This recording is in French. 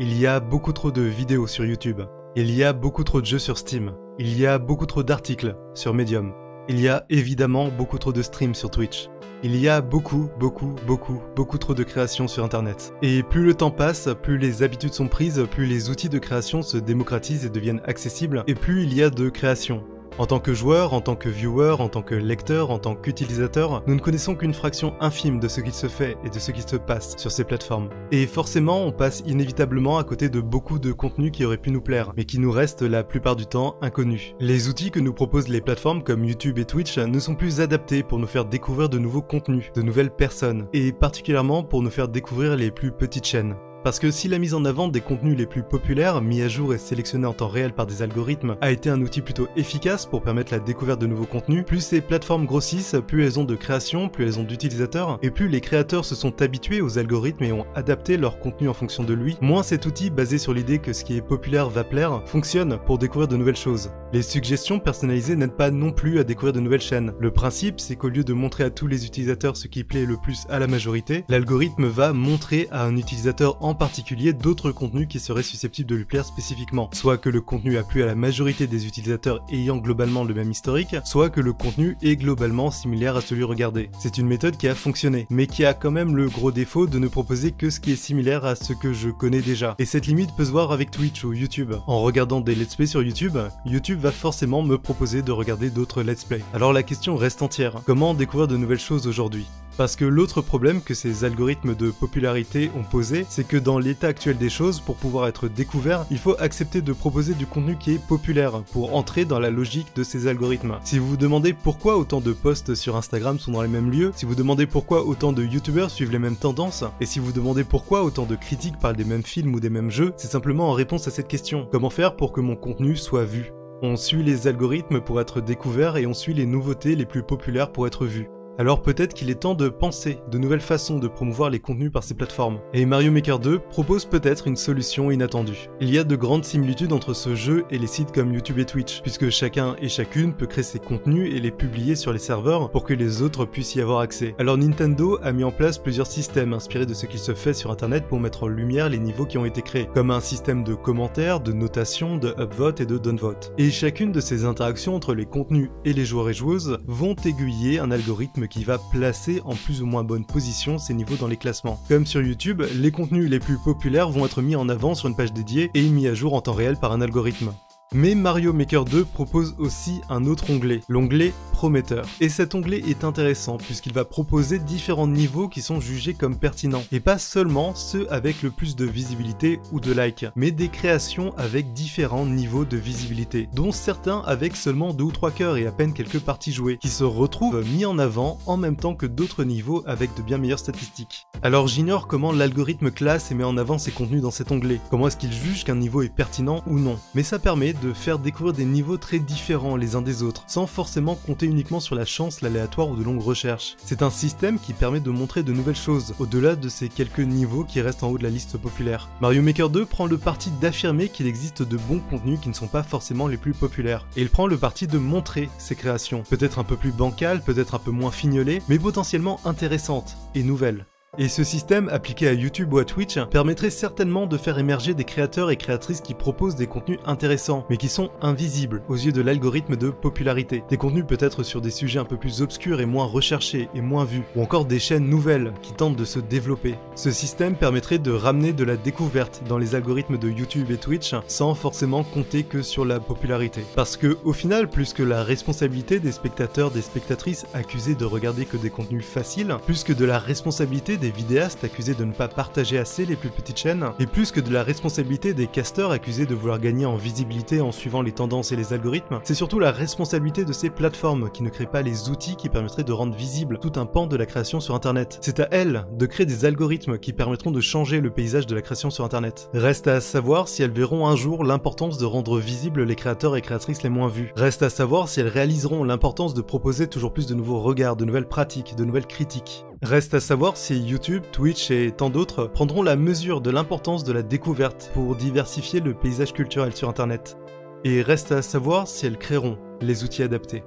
Il y a beaucoup trop de vidéos sur YouTube. Il y a beaucoup trop de jeux sur Steam. Il y a beaucoup trop d'articles sur Medium. Il y a évidemment beaucoup trop de streams sur Twitch. Il y a beaucoup, beaucoup, beaucoup, beaucoup trop de créations sur Internet. Et plus le temps passe, plus les habitudes sont prises, plus les outils de création se démocratisent et deviennent accessibles, et plus il y a de créations. En tant que joueur, en tant que viewer, en tant que lecteur, en tant qu'utilisateur, nous ne connaissons qu'une fraction infime de ce qui se fait et de ce qui se passe sur ces plateformes. Et forcément, on passe inévitablement à côté de beaucoup de contenus qui auraient pu nous plaire, mais qui nous restent la plupart du temps inconnus. Les outils que nous proposent les plateformes comme YouTube et Twitch ne sont plus adaptés pour nous faire découvrir de nouveaux contenus, de nouvelles personnes, et particulièrement pour nous faire découvrir les plus petites chaînes. Parce que si la mise en avant des contenus les plus populaires, mis à jour et sélectionnés en temps réel par des algorithmes, a été un outil plutôt efficace pour permettre la découverte de nouveaux contenus, plus ces plateformes grossissent, plus elles ont de création, plus elles ont d'utilisateurs, et plus les créateurs se sont habitués aux algorithmes et ont adapté leur contenu en fonction de lui, moins cet outil basé sur l'idée que ce qui est populaire va plaire, fonctionne pour découvrir de nouvelles choses. Les suggestions personnalisées n'aident pas non plus à découvrir de nouvelles chaînes. Le principe, c'est qu'au lieu de montrer à tous les utilisateurs ce qui plaît le plus à la majorité, l'algorithme va montrer à un utilisateur en particulier d'autres contenus qui seraient susceptibles de lui plaire spécifiquement. Soit que le contenu a plu à la majorité des utilisateurs ayant globalement le même historique, soit que le contenu est globalement similaire à celui regardé. C'est une méthode qui a fonctionné, mais qui a quand même le gros défaut de ne proposer que ce qui est similaire à ce que je connais déjà. Et cette limite peut se voir avec Twitch ou YouTube. En regardant des let's play sur YouTube, YouTube va forcément me proposer de regarder d'autres let's play. Alors la question reste entière. Comment découvrir de nouvelles choses aujourd'hui? Parce que l'autre problème que ces algorithmes de popularité ont posé, c'est que dans l'état actuel des choses, pour pouvoir être découvert, il faut accepter de proposer du contenu qui est populaire pour entrer dans la logique de ces algorithmes. Si vous vous demandez pourquoi autant de posts sur Instagram sont dans les mêmes lieux, si vous demandez pourquoi autant de youtubeurs suivent les mêmes tendances, et si vous demandez pourquoi autant de critiques parlent des mêmes films ou des mêmes jeux, c'est simplement en réponse à cette question. Comment faire pour que mon contenu soit vu? On suit les algorithmes pour être découvert et on suit les nouveautés les plus populaires pour être vues. Alors peut-être qu'il est temps de penser de nouvelles façons de promouvoir les contenus par ces plateformes. Et Mario Maker 2 propose peut-être une solution inattendue. Il y a de grandes similitudes entre ce jeu et les sites comme YouTube et Twitch, puisque chacun et chacune peut créer ses contenus et les publier sur les serveurs pour que les autres puissent y avoir accès. Alors Nintendo a mis en place plusieurs systèmes inspirés de ce qui se fait sur internet pour mettre en lumière les niveaux qui ont été créés, comme un système de commentaires, de notation, de upvote et de downvote. Et chacune de ces interactions entre les contenus et les joueurs et joueuses vont aiguiller un algorithme qui va placer en plus ou moins bonne position ces niveaux dans les classements. Comme sur YouTube, les contenus les plus populaires vont être mis en avant sur une page dédiée et mis à jour en temps réel par un algorithme. Mais Mario Maker 2 propose aussi un autre onglet, l'onglet prometteur. Et cet onglet est intéressant puisqu'il va proposer différents niveaux qui sont jugés comme pertinents. Et pas seulement ceux avec le plus de visibilité ou de likes, mais des créations avec différents niveaux de visibilité, dont certains avec seulement deux ou trois cœurs et à peine quelques parties jouées, qui se retrouvent mis en avant en même temps que d'autres niveaux avec de bien meilleures statistiques. Alors j'ignore comment l'algorithme classe et met en avant ses contenus dans cet onglet, comment est-ce qu'il juge qu'un niveau est pertinent ou non, mais ça permet faire découvrir des niveaux très différents les uns des autres, sans forcément compter uniquement sur la chance, l'aléatoire ou de longues recherches. C'est un système qui permet de montrer de nouvelles choses, au-delà de ces quelques niveaux qui restent en haut de la liste populaire. Mario Maker 2 prend le parti d'affirmer qu'il existe de bons contenus qui ne sont pas forcément les plus populaires, et il prend le parti de montrer ses créations, peut-être un peu plus bancales, peut-être un peu moins fignolées, mais potentiellement intéressantes et nouvelles. Et ce système, appliqué à YouTube ou à Twitch, permettrait certainement de faire émerger des créateurs et créatrices qui proposent des contenus intéressants, mais qui sont invisibles aux yeux de l'algorithme de popularité. Des contenus peut-être sur des sujets un peu plus obscurs et moins recherchés et moins vus, ou encore des chaînes nouvelles qui tentent de se développer. Ce système permettrait de ramener de la découverte dans les algorithmes de YouTube et Twitch sans forcément compter que sur la popularité. Parce que au final, plus que la responsabilité des spectateurs, des spectatrices accusés de regarder que des contenus faciles, plus que de la responsabilité des vidéastes accusés de ne pas partager assez les plus petites chaînes, et plus que de la responsabilité des casteurs accusés de vouloir gagner en visibilité en suivant les tendances et les algorithmes, c'est surtout la responsabilité de ces plateformes qui ne créent pas les outils qui permettraient de rendre visible tout un pan de la création sur internet. C'est à elles de créer des algorithmes qui permettront de changer le paysage de la création sur internet. Reste à savoir si elles verront un jour l'importance de rendre visibles les créateurs et créatrices les moins vus. Reste à savoir si elles réaliseront l'importance de proposer toujours plus de nouveaux regards, de nouvelles pratiques, de nouvelles critiques. Reste à savoir si YouTube, Twitch et tant d'autres prendront la mesure de l'importance de la découverte pour diversifier le paysage culturel sur Internet. Et reste à savoir si elles créeront les outils adaptés.